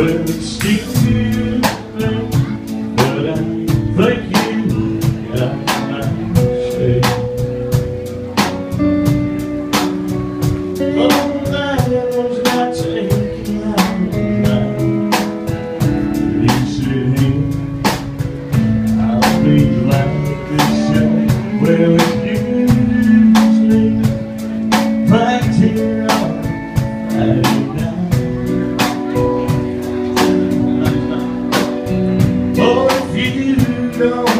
West Steel. know.